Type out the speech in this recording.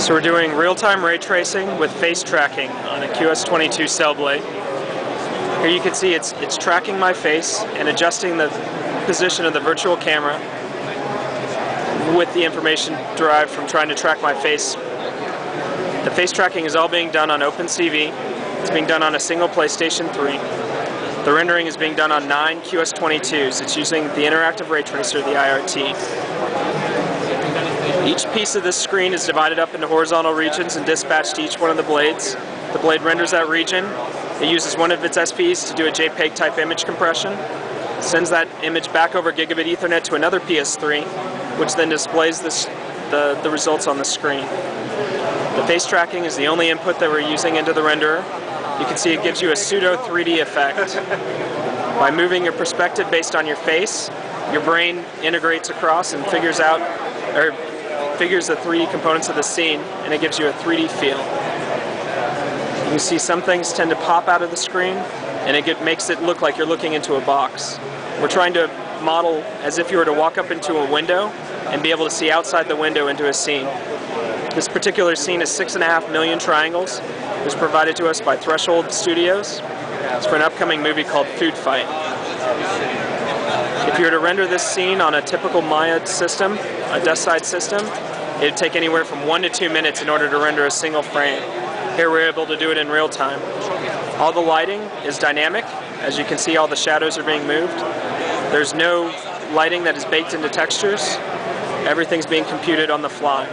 So we're doing real-time ray tracing with face tracking on a QS22 cell blade. Here you can see it's, it's tracking my face and adjusting the position of the virtual camera with the information derived from trying to track my face. The face tracking is all being done on OpenCV. It's being done on a single PlayStation 3. The rendering is being done on nine QS22s. It's using the interactive ray tracer, the IRT. Each piece of this screen is divided up into horizontal regions and dispatched to each one of the blades. The blade renders that region. It uses one of its SPs to do a JPEG type image compression, sends that image back over gigabit ethernet to another PS3, which then displays this, the, the results on the screen. The face tracking is the only input that we're using into the renderer. You can see it gives you a pseudo 3D effect. By moving your perspective based on your face, your brain integrates across and figures out, or figures the 3D components of the scene and it gives you a 3D feel. You can see some things tend to pop out of the screen and it get, makes it look like you're looking into a box. We're trying to model as if you were to walk up into a window and be able to see outside the window into a scene. This particular scene is six and a half million triangles. It was provided to us by Threshold Studios. It's for an upcoming movie called Food Fight. If you were to render this scene on a typical Maya system, a desk side system, it'd take anywhere from one to two minutes in order to render a single frame. Here we're able to do it in real time. All the lighting is dynamic. As you can see, all the shadows are being moved. There's no lighting that is baked into textures. Everything's being computed on the fly.